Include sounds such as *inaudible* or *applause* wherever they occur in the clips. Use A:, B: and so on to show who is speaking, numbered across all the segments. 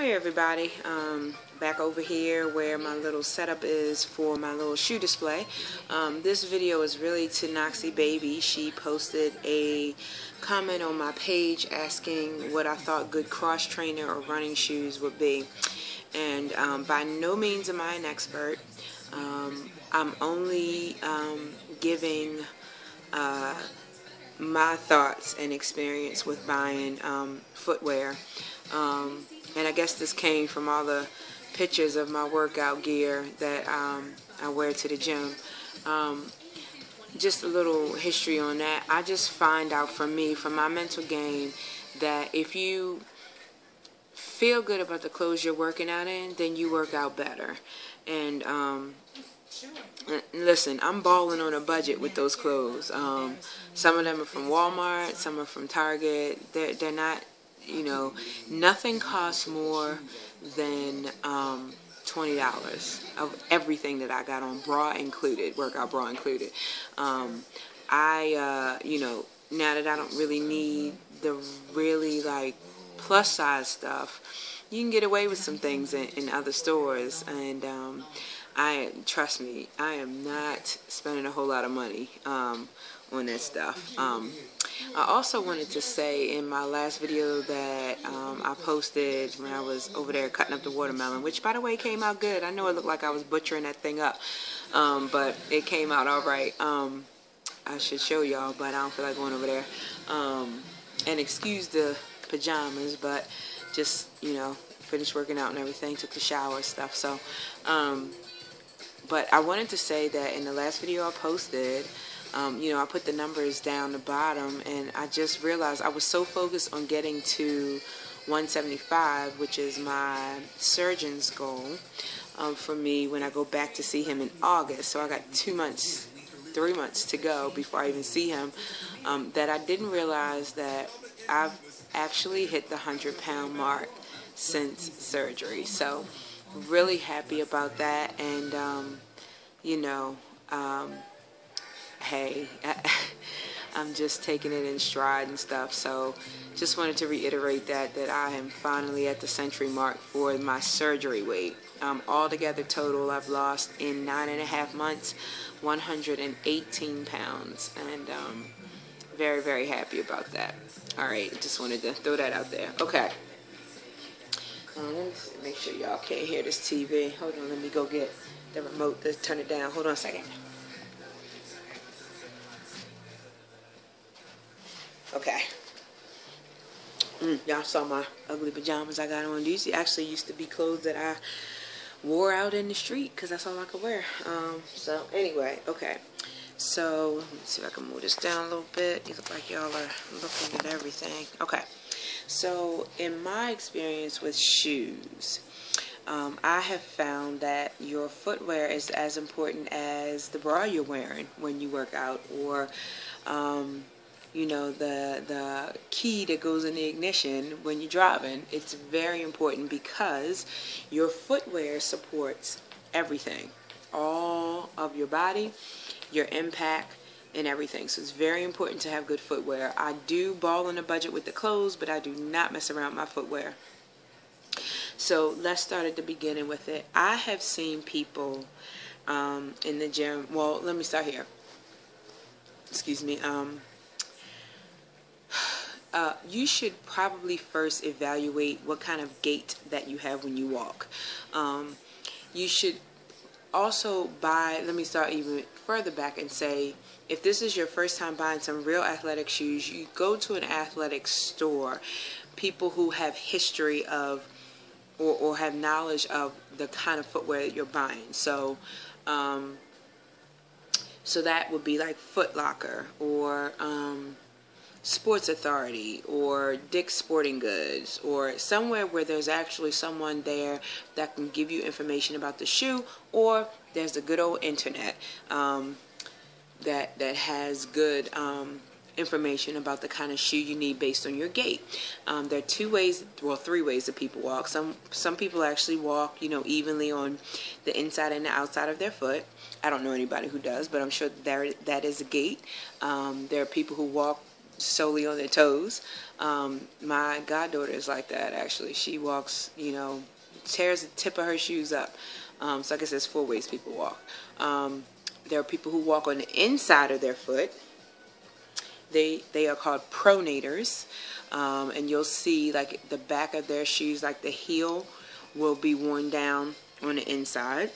A: Hi everybody, um, back over here where my little setup is for my little shoe display. Um, this video is really to Noxibaby. She posted a comment on my page asking what I thought good cross trainer or running shoes would be. And um, by no means am I an expert. Um, I'm only um, giving uh, my thoughts and experience with buying um, footwear. Um, and I guess this came from all the pictures of my workout gear that um, I wear to the gym. Um, just a little history on that. I just find out from me, from my mental game, that if you feel good about the clothes you're working out in, then you work out better. And um, listen, I'm balling on a budget with those clothes. Um, some of them are from Walmart, some are from Target. They're they're not you know, nothing costs more than um, twenty dollars of everything that I got on bra included, workout bra included. Um, I, uh, you know, now that I don't really need the really like plus size stuff, you can get away with some things in, in other stores, and um, I trust me, I am not spending a whole lot of money um, on that stuff. Um, I also wanted to say in my last video that um, I posted when I was over there cutting up the watermelon, which by the way came out good. I know it looked like I was butchering that thing up, um, but it came out all right. Um, I should show y'all, but I don't feel like going over there. Um, and excuse the pajamas, but just, you know, finished working out and everything, took the shower and stuff. So, um, but I wanted to say that in the last video I posted, um, you know, I put the numbers down the bottom and I just realized I was so focused on getting to 175, which is my surgeon's goal um, for me when I go back to see him in August. So I got two months, three months to go before I even see him, um, that I didn't realize that I've actually hit the 100 pound mark since surgery. So really happy about that and, um, you know, um, hey, *laughs* I'm just taking it in stride and stuff. So just wanted to reiterate that, that I am finally at the century mark for my surgery weight. Um, altogether total, I've lost in nine and a half months, 118 pounds. And um, very, very happy about that. All right, just wanted to throw that out there. Okay. Uh, let me make sure y'all can't hear this TV. Hold on, let me go get the remote to turn it down. Hold on a second. Okay. Mm, y'all saw my ugly pajamas I got on. These actually used to be clothes that I wore out in the street because that's all I could wear. Um, so anyway, okay. So let me see if I can move this down a little bit. You look like y'all are looking at everything. Okay. So in my experience with shoes, um, I have found that your footwear is as important as the bra you're wearing when you work out or um, you know the the key that goes in the ignition when you're driving it's very important because your footwear supports everything. All of your body your impact and everything. So it's very important to have good footwear. I do ball on a budget with the clothes but I do not mess around my footwear. So let's start at the beginning with it. I have seen people um, in the gym. Well let me start here. Excuse me um, uh, you should probably first evaluate what kind of gait that you have when you walk. Um, you should also buy, let me start even further back and say, if this is your first time buying some real athletic shoes, you go to an athletic store, people who have history of or, or have knowledge of the kind of footwear that you're buying. So, um, so that would be like Foot Locker or um, Sports Authority or Dick's Sporting Goods or somewhere where there's actually someone there that can give you information about the shoe or there's the good old internet um, that that has good um, information about the kind of shoe you need based on your gait. Um, there are two ways, well, three ways that people walk. Some some people actually walk, you know, evenly on the inside and the outside of their foot. I don't know anybody who does, but I'm sure there that is a gait. Um, there are people who walk solely on their toes. Um, my goddaughter is like that actually. She walks, you know, tears the tip of her shoes up. Um, so I guess there's four ways people walk. Um, there are people who walk on the inside of their foot. They they are called pronators, um, and you'll see like the back of their shoes, like the heel, will be worn down on the inside.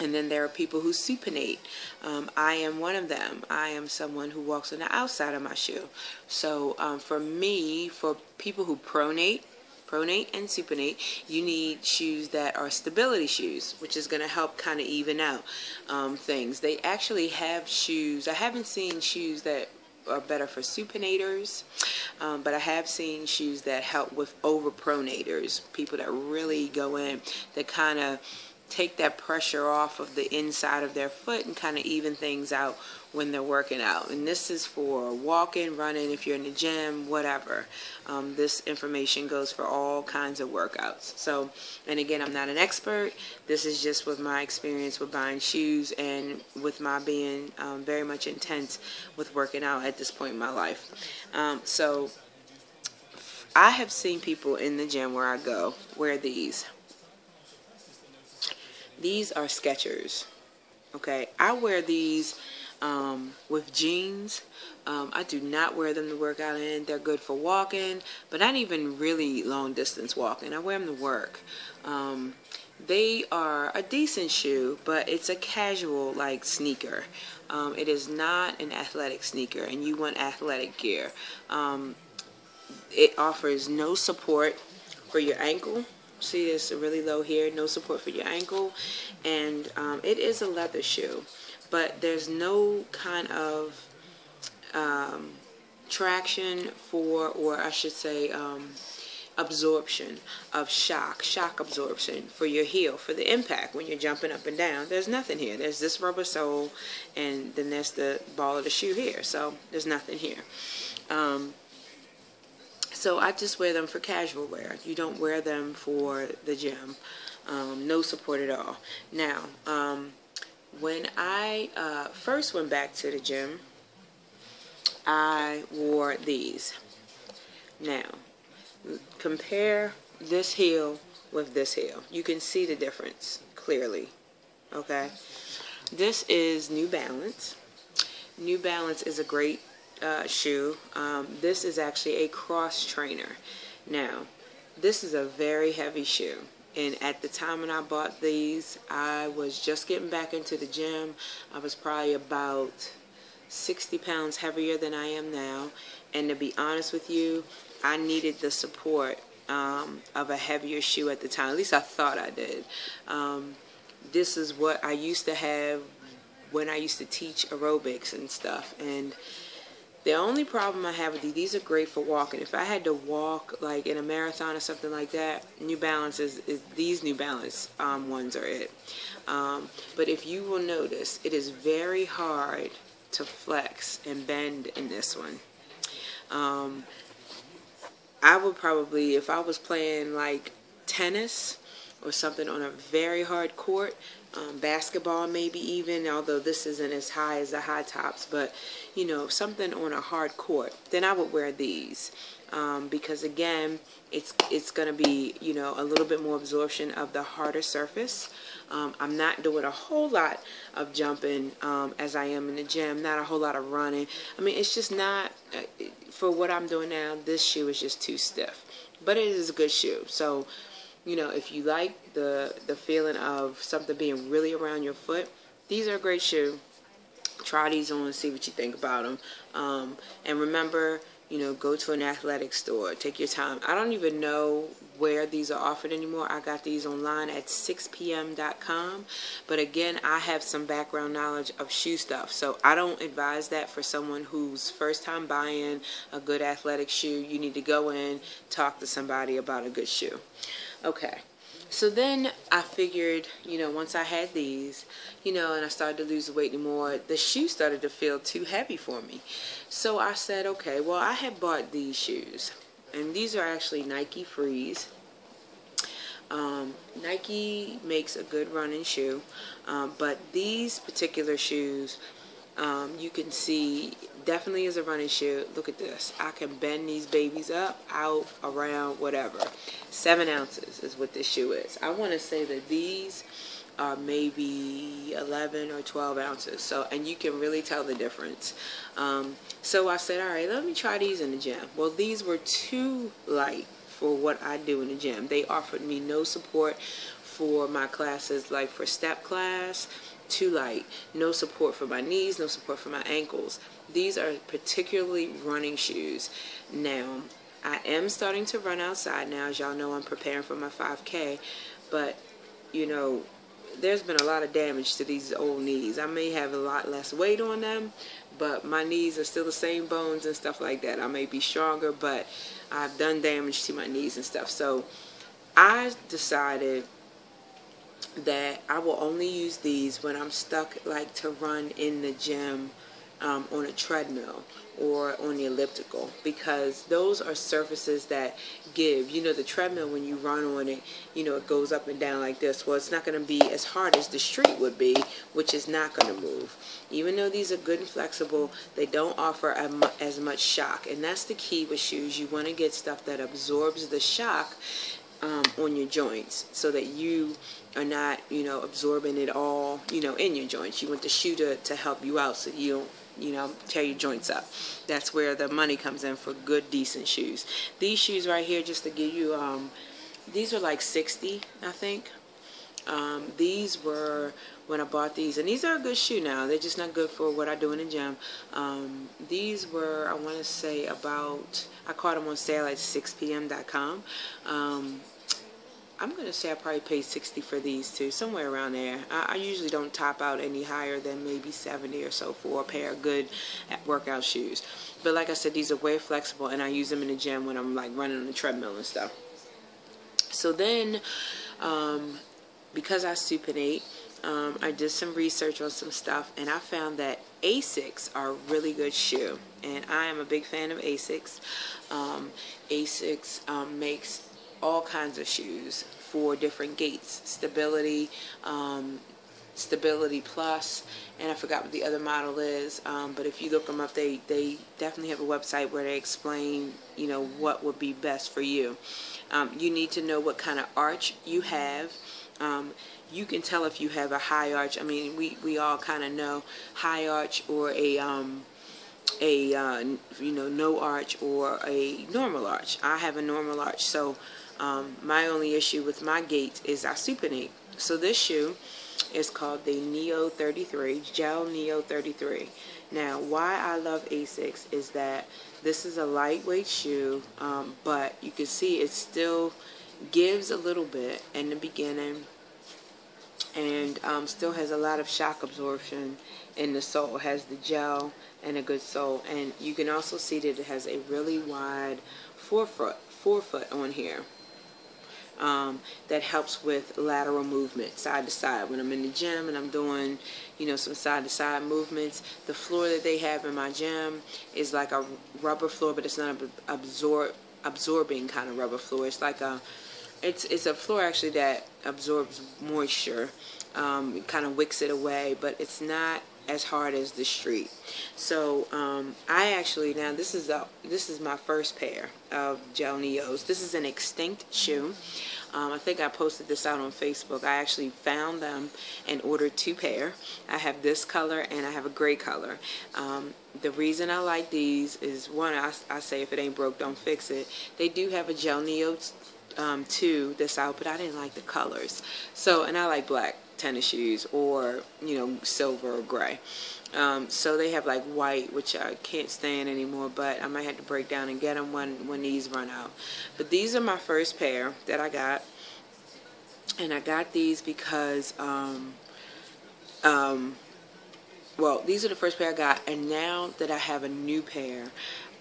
A: And then there are people who supinate. Um, I am one of them. I am someone who walks on the outside of my shoe. So um, for me, for people who pronate, pronate and supinate, you need shoes that are stability shoes, which is going to help kind of even out um, things. They actually have shoes. I haven't seen shoes that are better for supinators, um, but I have seen shoes that help with overpronators, people that really go in, that kind of take that pressure off of the inside of their foot and kind of even things out when they're working out. And this is for walking, running, if you're in the gym, whatever. Um, this information goes for all kinds of workouts. So, and again, I'm not an expert. This is just with my experience with buying shoes and with my being um, very much intense with working out at this point in my life. Um, so, I have seen people in the gym where I go wear these these are Skechers. Okay, I wear these um, with jeans. Um, I do not wear them to work out in. They're good for walking, but not even really long distance walking. I wear them to work. Um, they are a decent shoe, but it's a casual like sneaker. Um, it is not an athletic sneaker, and you want athletic gear. Um, it offers no support for your ankle See, it's really low here, no support for your ankle, and um, it is a leather shoe, but there's no kind of um, traction for, or I should say, um, absorption of shock, shock absorption for your heel, for the impact when you're jumping up and down. There's nothing here. There's this rubber sole, and then there's the ball of the shoe here. So there's nothing here. Um, so I just wear them for casual wear. You don't wear them for the gym. Um, no support at all. Now, um, when I uh, first went back to the gym, I wore these. Now, compare this heel with this heel. You can see the difference clearly. Okay? This is New Balance. New Balance is a great uh, shoe. Um, this is actually a cross trainer. Now, this is a very heavy shoe. And at the time when I bought these, I was just getting back into the gym. I was probably about 60 pounds heavier than I am now. And to be honest with you, I needed the support um, of a heavier shoe at the time. At least I thought I did. Um, this is what I used to have when I used to teach aerobics and stuff. And the only problem I have with these, these are great for walking. If I had to walk like in a marathon or something like that, New Balance is, is these New Balance um, ones are it. Um, but if you will notice, it is very hard to flex and bend in this one. Um, I would probably, if I was playing like tennis or something on a very hard court, um, basketball maybe even, although this isn't as high as the high tops, but you know, something on a hard court, then I would wear these. Um, because again, it's it's going to be, you know, a little bit more absorption of the harder surface. Um, I'm not doing a whole lot of jumping um, as I am in the gym, not a whole lot of running. I mean, it's just not, uh, for what I'm doing now, this shoe is just too stiff. But it is a good shoe. So you know, if you like the the feeling of something being really around your foot, these are a great shoe. Try these on and see what you think about them. Um, and remember, you know, go to an athletic store. Take your time. I don't even know where these are offered anymore. I got these online at 6pm.com. But again, I have some background knowledge of shoe stuff. So I don't advise that for someone who's first time buying a good athletic shoe. You need to go in, talk to somebody about a good shoe. Okay. So then I figured, you know, once I had these, you know, and I started to lose the weight more, the shoes started to feel too heavy for me. So I said, okay, well, I had bought these shoes. And these are actually Nike Frees. Um, Nike makes a good running shoe, um, but these particular shoes Um, you can see definitely is a running shoe. Look at this. I can bend these babies up, out, around, whatever. Seven ounces is what this shoe is. I want to say that these are maybe 11 or 12 ounces. So, and you can really tell the difference. Um, so I said, all right, let me try these in the gym. Well, these were too light for what I do in the gym. They offered me no support for my classes, like for step class, too light. No support for my knees, no support for my ankles. These are particularly running shoes. Now, I am starting to run outside now. As y'all know, I'm preparing for my 5K. But, you know, there's been a lot of damage to these old knees. I may have a lot less weight on them, but my knees are still the same bones and stuff like that. I may be stronger, but I've done damage to my knees and stuff. So I decided that I will only use these when I'm stuck like to run in the gym um, on a treadmill or on the elliptical because those are surfaces that give. You know, the treadmill, when you run on it, you know, it goes up and down like this. Well, it's not going to be as hard as the street would be, which is not going to move. Even though these are good and flexible, they don't offer as much shock. And that's the key with shoes. You want to get stuff that absorbs the shock um, on your joints so that you are not, you know, absorbing it all, you know, in your joints. You want the shoe to, to help you out so you don't you know, tear your joints up. That's where the money comes in for good, decent shoes. These shoes right here, just to give you, um, these are like 60, I think. Um, these were when I bought these, and these are a good shoe now. They're just not good for what I do in the gym. Um, these were, I want to say, about, I caught them on sale at 6pm.com. Um, I'm going to say I probably paid 60 for these two, somewhere around there. I, I, usually don't top out any higher than maybe 70 or so for a pair of good workout shoes. But like I said, these are way flexible, and I use them in the gym when I'm like running on the treadmill and stuff. So then, um, because I supinate, um, I did some research on some stuff, and I found that Asics are a really good shoe. And I am a big fan of Asics. Um, Asics um, makes all kinds of shoes for different gaits. Stability, um, Stability Plus, and I forgot what the other model is. Um, but if you look them up, they they definitely have a website where they explain, you know, what would be best for you. Um, you need to know what kind of arch you have. Um, you can tell if you have a high arch. I mean, we we all kind of know high arch or a um, a uh, you know no arch or a normal arch. I have a normal arch, so um, my only issue with my gait is I supinate. So this shoe is called the Neo 33, Gel Neo 33. Now, why I love Asics is that this is a lightweight shoe, um, but you can see it's still gives a little bit in the beginning and um, still has a lot of shock absorption in the sole. It has the gel and a good sole. And you can also see that it has a really wide forefoot, forefoot on here um, that helps with lateral movement, side to side. When I'm in the gym and I'm doing, you know, some side to side movements, the floor that they have in my gym is like a rubber floor, but it's not absorb absorbing kind of rubber floor. It's like a it's it's a floor actually that absorbs moisture. Um, kind of wicks it away, but it's not as hard as the street. So um, I actually now this is a this is my first pair of gel neos. This is an extinct shoe. Um, I think I posted this out on Facebook. I actually found them and ordered two pair. I have this color and I have a gray color. Um, the reason I like these is one, I, I, say if it ain't broke, don't fix it. They do have a gel neo um, this out, but I didn't like the colors. So, and I like black tennis shoes or you know silver or gray. Um, so they have like white which I can't stand anymore but I might have to break down and get them when when these run out. But these are my first pair that I got. And I got these because um, um, well these are the first pair I got and now that I have a new pair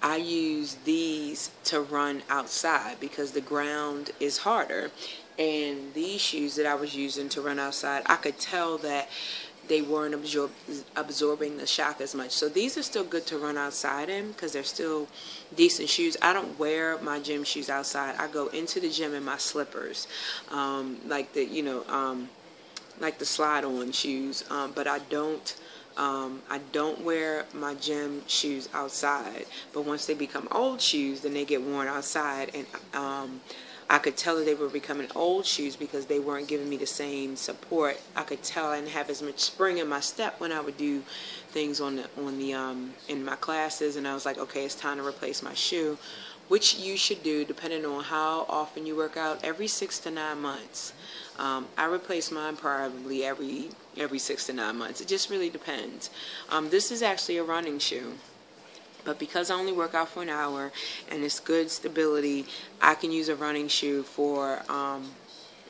A: I use these to run outside because the ground is harder. And these shoes that I was using to run outside I could tell that they weren't absorb absorbing the shock as much. So these are still good to run outside in because they're still decent shoes. I don't wear my gym shoes outside. I go into the gym in my slippers um, like the you know um, like the slide on shoes um, but I don't Um, I don't wear my gym shoes outside, but once they become old shoes, then they get worn outside, and um, I could tell that they were becoming old shoes because they weren't giving me the same support. I could tell I didn't have as much spring in my step when I would do things on the on the um, in my classes, and I was like, okay, it's time to replace my shoe, which you should do depending on how often you work out. Every six to nine months. Um, I replace mine probably every every six to nine months. It just really depends. Um, this is actually a running shoe. But because I only work out for an hour and it's good stability, I can use a running shoe for um,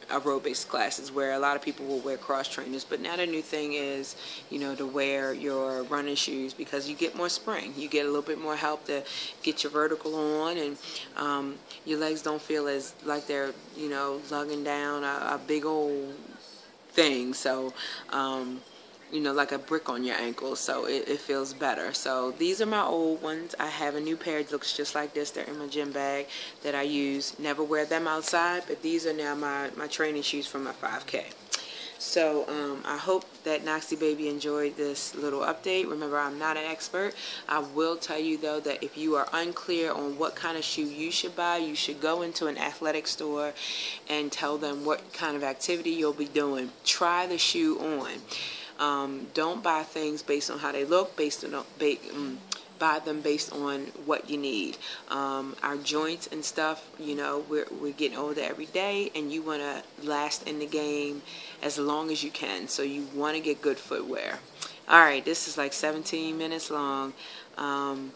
A: aerobics classes where a lot of people will wear cross trainers. But now the new thing is, you know, to wear your running shoes because you get more spring. You get a little bit more help to get your vertical on and um, your legs don't feel as like they're, you know, lugging down a, a big old thing. So, um, you know, like a brick on your ankle, so it, it, feels better. So these are my old ones. I have a new pair that looks just like this. They're in my gym bag that I use. Never wear them outside, but these are now my, my training shoes for my 5K. So um, I hope that Noxibaby enjoyed this little update. Remember, I'm not an expert. I will tell you, though, that if you are unclear on what kind of shoe you should buy, you should go into an athletic store and tell them what kind of activity you'll be doing. Try the shoe on. Um, don't buy things based on how they look, based on ba um, buy them based on what you need. Um, our joints and stuff, you know, we're, we're getting older every day, and you want to last in the game as long as you can. So you want to get good footwear. All right, this is like 17 minutes long. Um,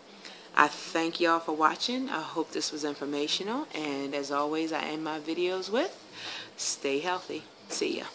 A: I thank y'all for watching. I hope this was informational. And as always, I end my videos with stay healthy. See ya.